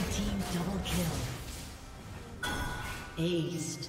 Red team double kill. Aced.